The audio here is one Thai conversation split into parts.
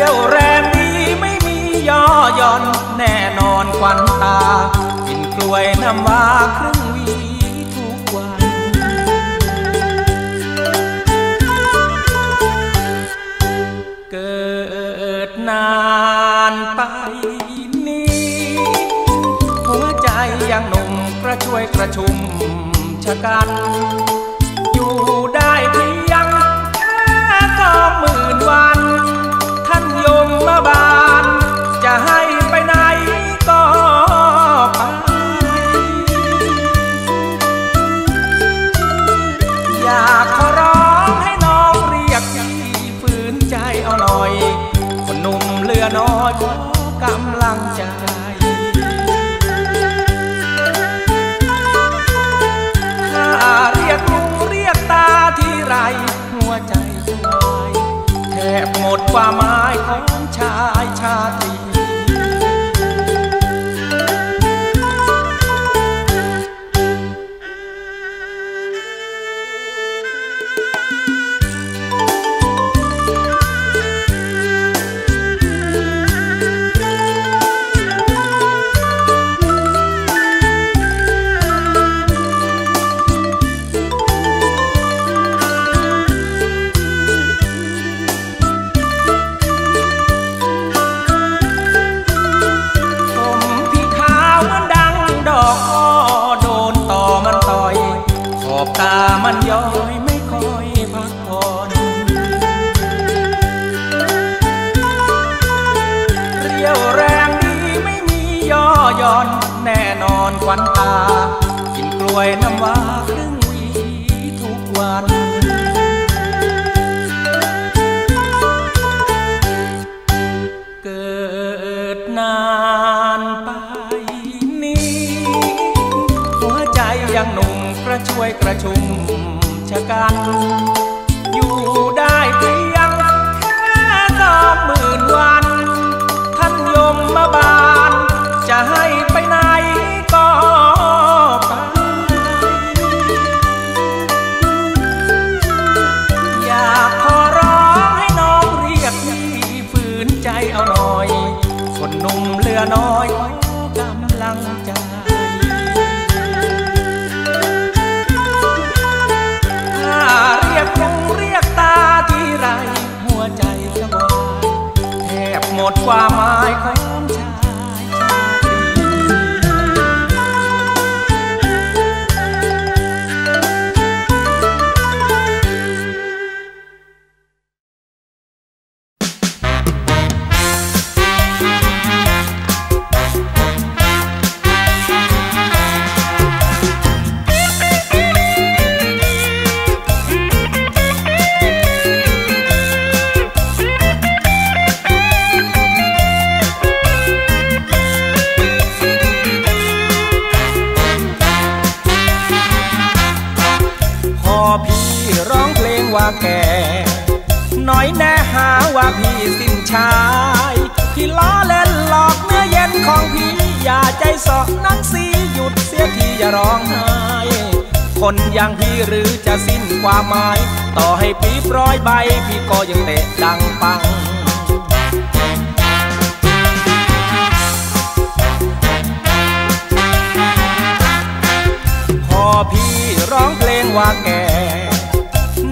รี่ยวแรงดีไม่มีย่อย่อนแน่นอนควันตา กินกล้วยน้ำว้าครึ่งวีทุกวัน เกิดนานไปนี้หัวใจยังหนุ่มกระช่วยกระชุมชะกัน บหมดความหมายของชา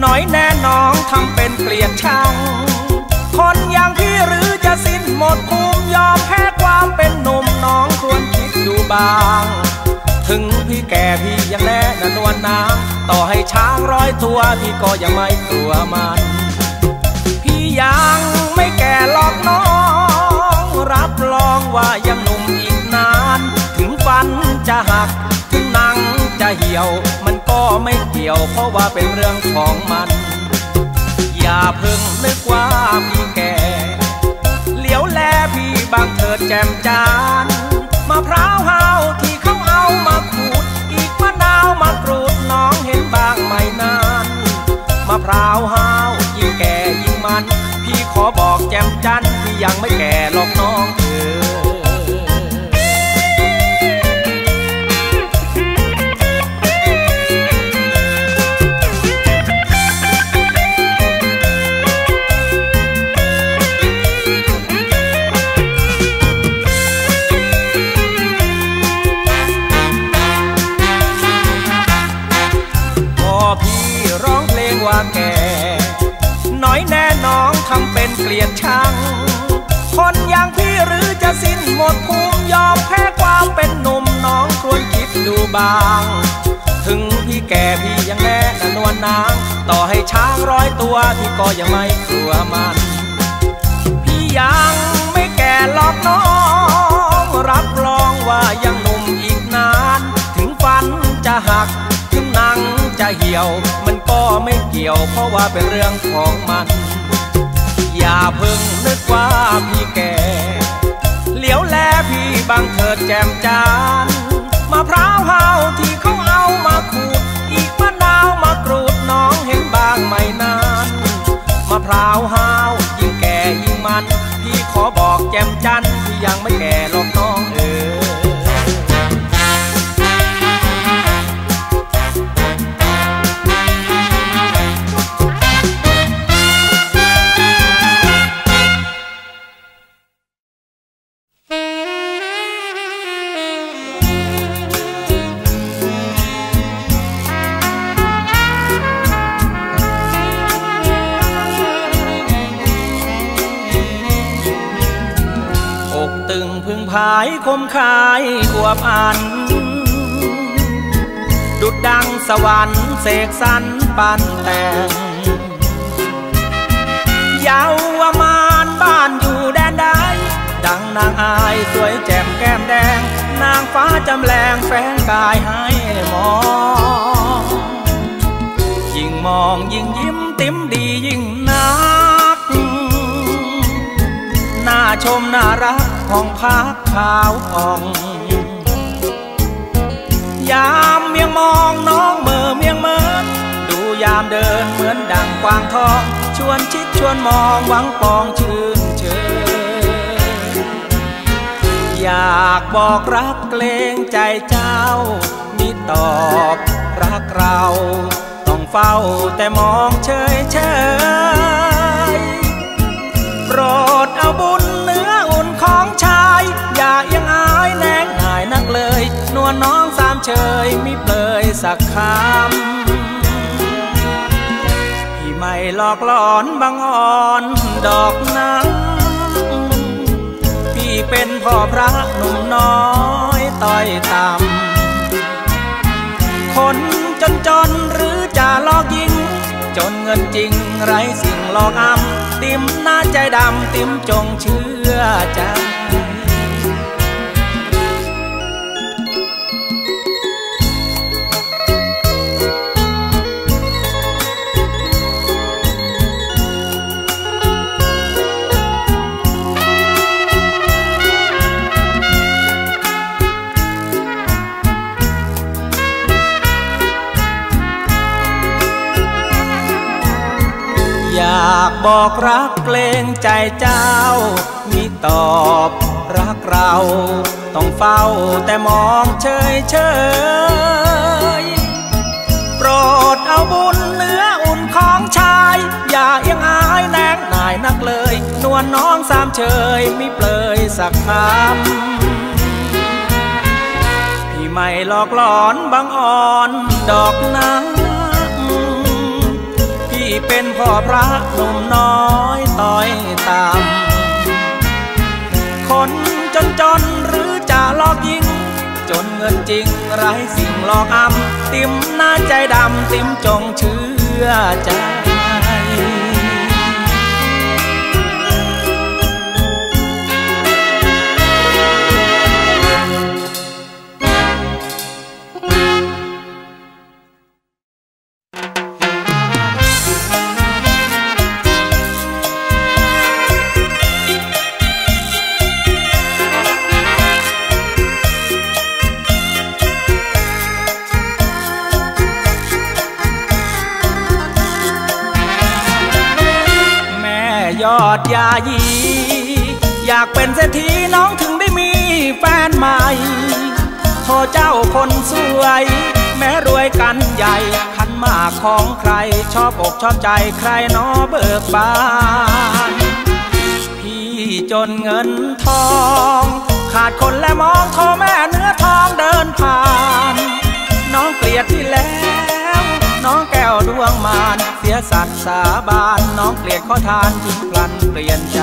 น้อยแน่น้องทำเป็นเกลียดชัง คนอย่างพี่หรือจะสิ้นหมดภูมิยอมแพ้ความเป็นหนุ่มน้องควรคิดดูบ้าง ถึงพี่แก่พี่ยังแน่นนวลนางต่อให้ช้างร้อยตัวพี่ก็ยังไม่กลัวมัน พี่ยังไม่แก่หรอกน้อง รับรองว่ายังหนุ่มอีกนาน ถึงฟันจะหัก ถึงหนังจะเหี่ยว ไม่เกี่ยวเพราะว่าเป็นเรื่องของมัน อย่าเพิ่งนึกว่าพี่แก่เหลียวแลพี่บางเถิดแจ่มจานมะพร้าวหาที่เขาเอามาขูด อีกมะนาวมากรูดน้องเห็นบางไหมนานมะพร้าวหายิ่งแก่ยิ่งมัน พี่ขอบอกแจ่มจันทร์พี่ยังไม่แก่หรอกน้องเออ「 นาง ต่อให้ช้างร้อยตัวพี่ก็ยังไม่กลัวมัน พี่ยังไม่แก่หรอกน้อง รับรองว่ายังหนุ่มอีกนาน ถึงฟันจะหัก ถึงหนังจะเหี่ยว มันก็ไม่เกี่ยว เพราะว่าเป็นเรื่องของมัน อย่าเพิ่งนึกว่าพี่แก่เหลียวแลพี่บางเถิดแจมจานมะพร้าวหาวที่เขา กสรรปั้นแต่งยาวมานบ้านอยู่แดนใดดังนางอายสวยแจ่มแก้มแดง นางฟ้าจำแรงแฝงกายให้มอง ยิ่งมองยิ่งยิ้มติ้มดียิ่งนัก น่าชมน่ารักของพักขาวผ่อง ยามเมียงมอง กวางทอง ชวนชิดชวนมองหวังปองชื่นเชยอยากบอกรักเกรงใจเจ้า มีตอบรักเรา ต้องเฝ้าแต่มองเฉยเฉยโปรดเอาบุญเนื้ออุ่นของชาย อย่ายังอายแนงนายนักเลย นวลน้องสามเชยมิเปลยสักคำ ไม่หลอกหลอนบางอ่อนดอกนังพี่เป็นพ่อพระหนุ่มน้อยต้อยต่ำคนจนจนหรือจะลอกยิง จนเงินจริงไรสิ่งหลอกอำติมหน้าใจดำติมจงเชื่อใจากบอกรักเกรงใจเจ้ามีตอบรักเรา ต้องเฝ้าแต่มองเฉยเฉยโปรดเอาบุญเนื้ออุ่นของชาย อย่าเอียงอายแนกนายนักเลย นวลน้องสามเชยมีเปลยสักคำพี่ไม่หลอกหลอนบางอ่อนดอกนัง พี่เป็นพ่อพระหนุ่มน้อยต้อยต่ำคนจนจนหรือจะหลอกยิง จนเงินจริงไร้สิ่งหลอกอำติมหน้าใจดำติมจงเชื่อใจายี อยากเป็นเศรษฐีน้องถึงได้มีแฟนใหม่โทเจ้าคนสวย แม้รวยกันใหญ่ขันหมากของใคร ชอบอกชอบใจใครน้อเบิกบาน พี่จนเงินทอง ขาดคนและมองโทแม่เนื้อทองเดินผ่าน น้องเกลียดที่แล้ว น้องแก้วดวงมาน เสียสัตว์สาบาน น้องเกลียดข้อทานจึงพลันเปลี่ยนใจ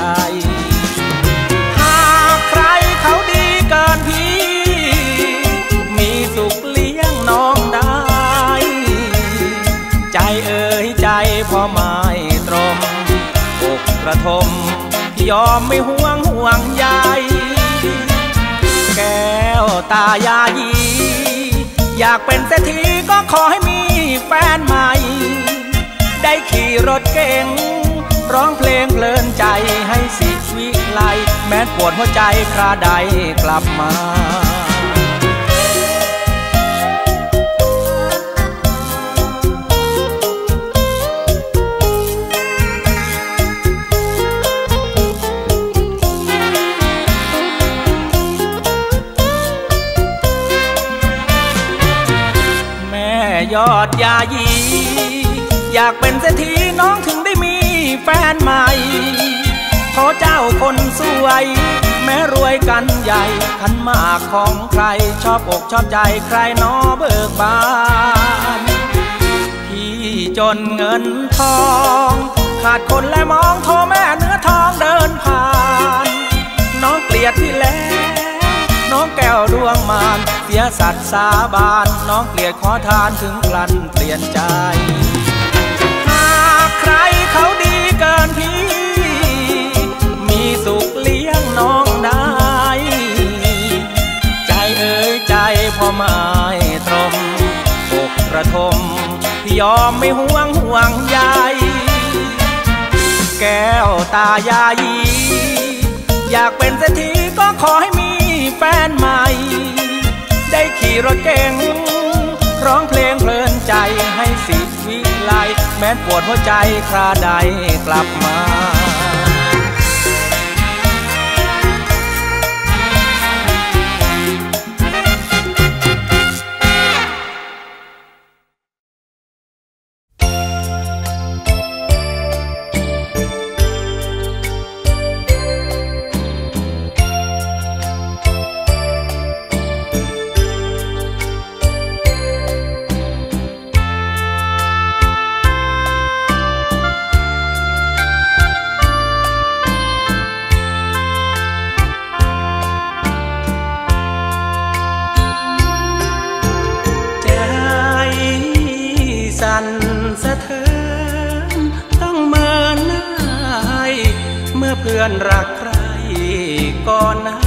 หากใครเขาดีเกินพี่ มีสุขเลี้ยงน้องได้ ใจเอ่ยใจพ่อไม่ตรงอกกระทมยอมไม่ห่วงห่วงใยแก้วตายายี อยากเป็นเศรษฐีก็ขอให้ แฟนใหม่ ได้ขี่รถเก่งร้องเพลงเพลินใจให้สิวิไล แม้ปวดหัวใจคราใดกลับมา ยอดยายี อยากเป็นเศรษฐีน้องถึงได้มีแฟนใหม่ ขอเจ้าคนสวย แม้รวยกันใหญ่ขันมากของใครชอบอกชอบใจใครนอเบิกบานพี่จนเงินทอง ขาดคนและมองโทแม่เนื้อทองเดินผ่าน น้องเกลียดพี่แล้ว น้องแก้วดวงมาน เสียสัตว์สาบาน น้องเกลียดขอทานถึงกลั้นเปลี่ยนใจ หากใครเขาดีเกินพี่ มีสุขเลี้ยงน้องได้ ใจเอ๋ยใจพอไม่ตรมอกกระทมพี่ยอมไม่ห่วงห่วงใยแก้วตายายี อยากเป็นเศรษฐีก็ขอให้ รถเก๋งร้องเพลงเพลินใจให้สิวิไลแม้ปวดหัวใจคราใดกลับมา อนรักใครก่อนนะ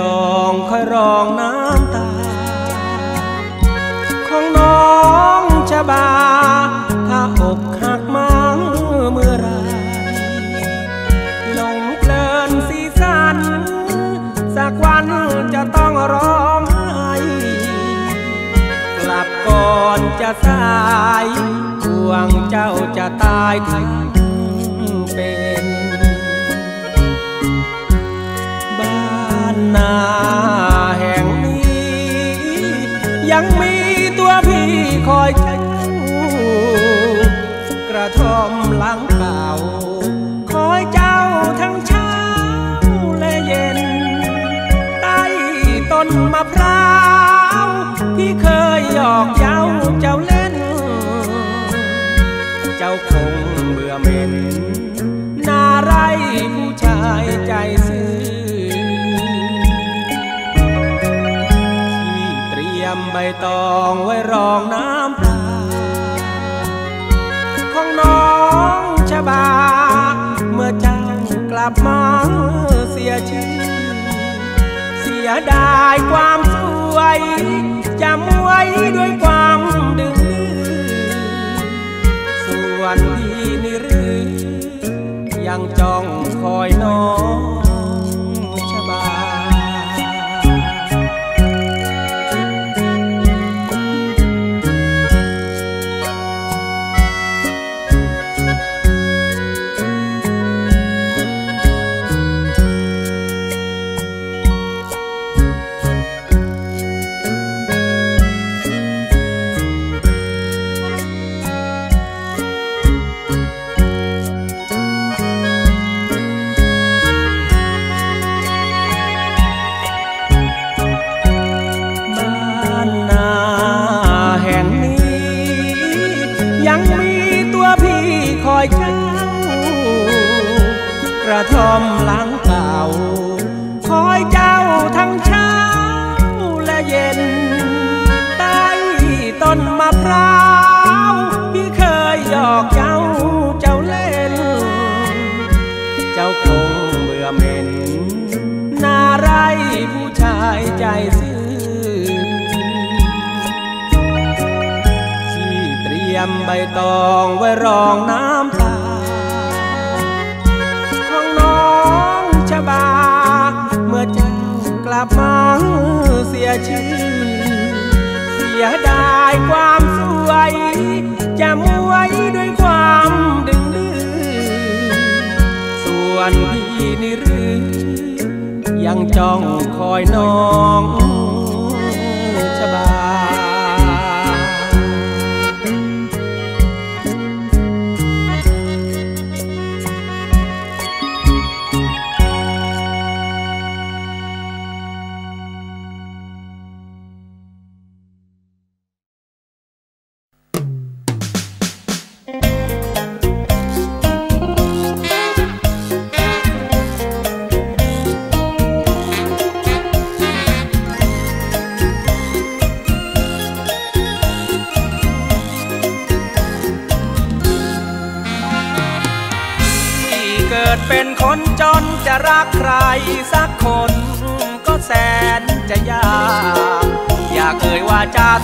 ตองค่อยรองน้ำตา ของน้องชะบา ถ้าอกหักมังเมื่อไรหลงเพลินสีสัน สักวันจะต้องร้องไห้กลับก่อนจะสายห่วงเจ้าจะตายทั้งา ตองไว้รองน้ำตาของน้องชะบา เมื่อเจ้ากลับมาเสียชื่อ เสียดายความสวยจำไว้ด้วยความดึงดื้อส่วนพี่นี่หรือยังจ้องคอยน้อง ตองไว้รองน้ำตาของน้องชบา เมื่อเจ้ากลับมาเสียชื่อ เสียดายความสวยจำไว้ด้วยความดึงดื้อส่วนพี่นี่หรือ ยังจ้องคอยน้องชบา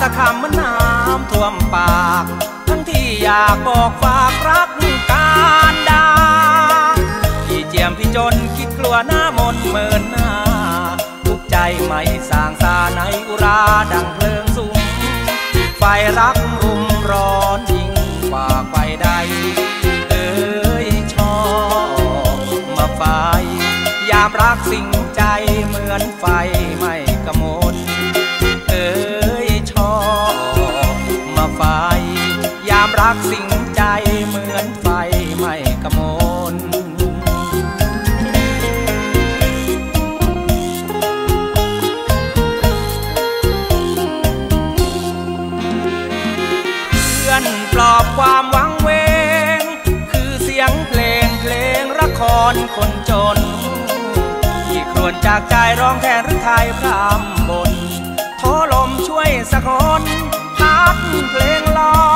สักคำมันน้ำท่วมปาก ทั้งที่อยากบอกฝากรักการดาพี่เจียมพี่จนคิดกลัวหน้ามนเมินหน้า ทุกใจไม่สางสาในอุราดังเพลิงสุมไฟรักรุมร้อนยิ่งกว่าไฟใด เอ้ยชอบมาไฟยามรักสิ่งใจเหมือนไฟไม่ามรักสิ่งใจเหมือนไฟไม่กระมนเพื่อนปลอบความหวังเวง คือเสียงเพลงเพลงละครคนจน ที่ครวญจากใจร้องแทนหรือไทยพรำบนโทลมช่วยสะคนพักเพลงล้อ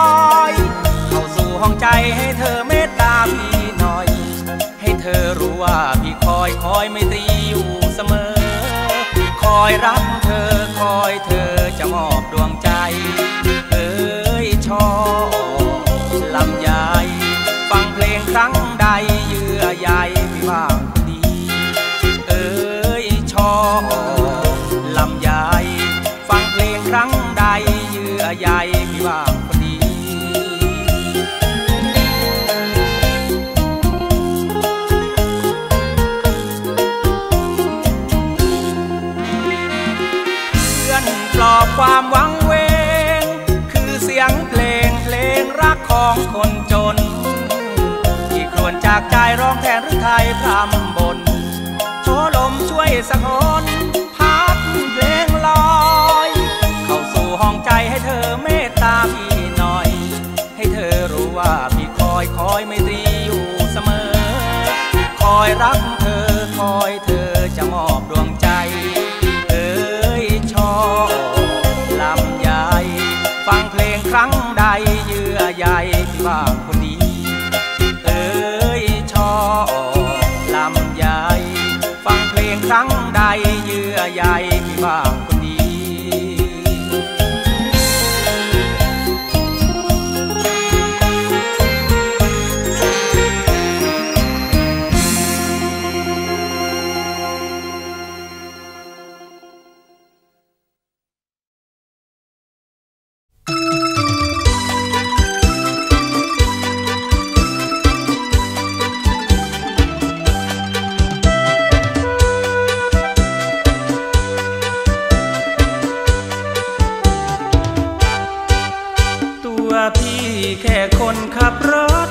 ใจ นหรือไทำบนโชลมช่วยสะกนพัดเพลงลอย เข้าสู่ห้องใจให้เธอเมตตาพี่หน่อย ให้เธอรู้ว่าพี่คอยคอยไม่ตรีอยู่เสมอ คอยรักเธอคอยเธอ ว่าพี่แค่คนขับรถ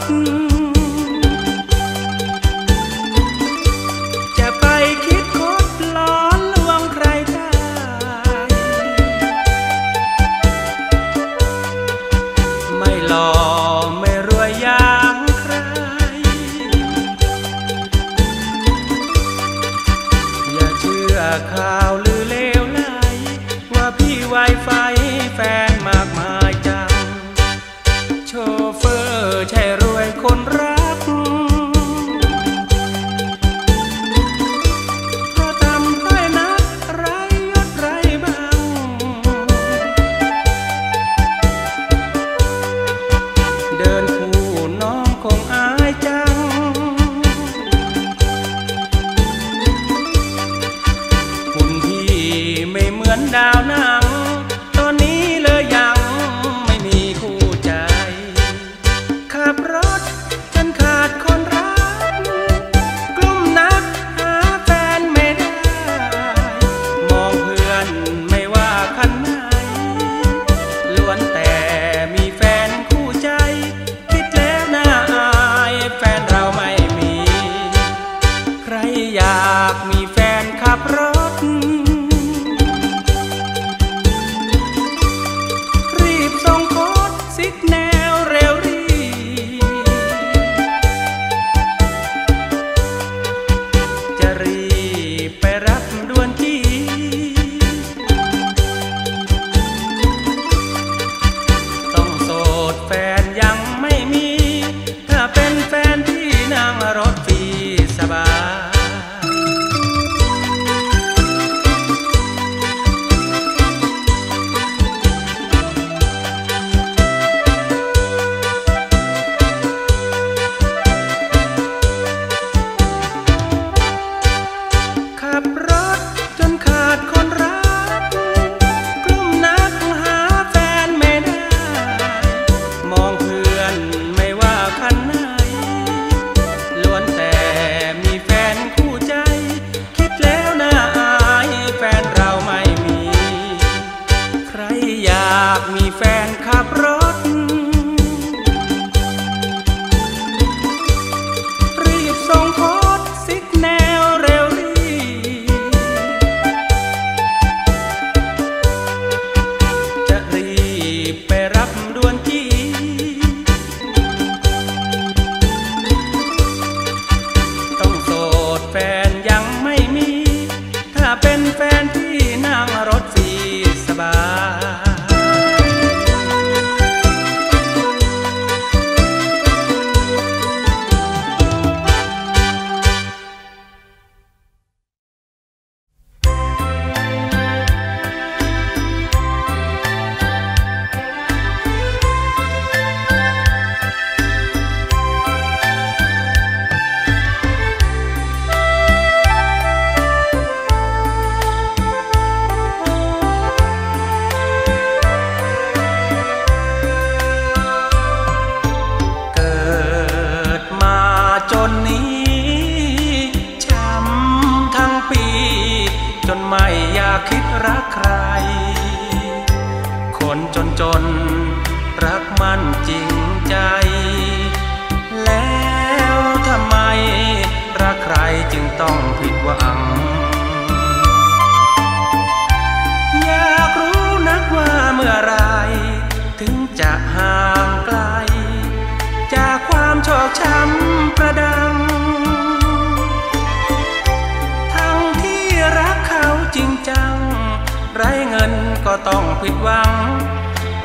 ต้องผิดหวัง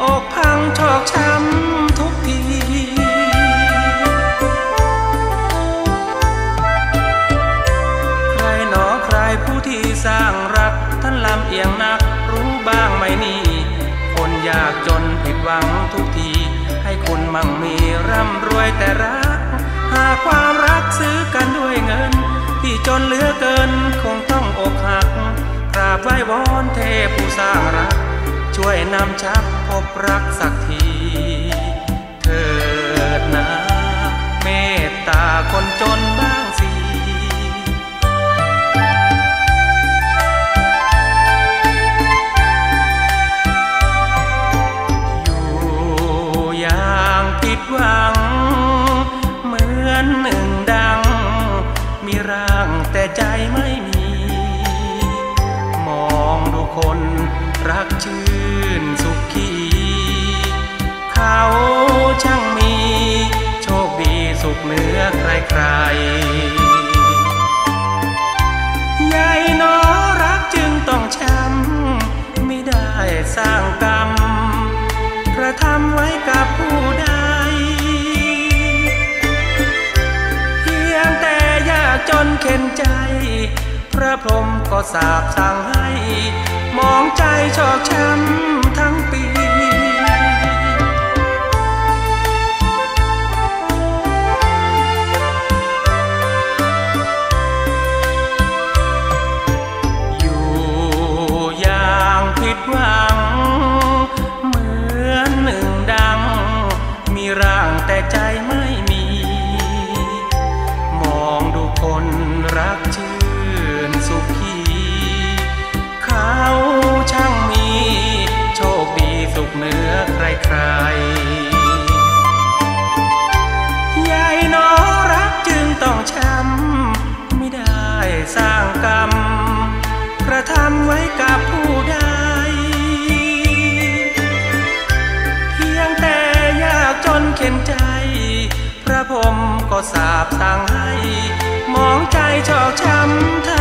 อกพังชอกช้ำทุกทีใครหนอใครผู้ที่สร้างรักท่านลำเอียงนักรู้บ้างไหมนี่ คนยากจนผิดหวังทุกที ให้คนมั่งมีร่ำรวยแต่รัก หาความรักซื้อกันด้วยเงิน ที่จนเหลือเกินคงต้องอกหักกราบไหว้วอนเทพผู้สร้างรัก ช่วยนำชักพบรักสักที เถิดนะ เมตตาคนจน cho trăm tháng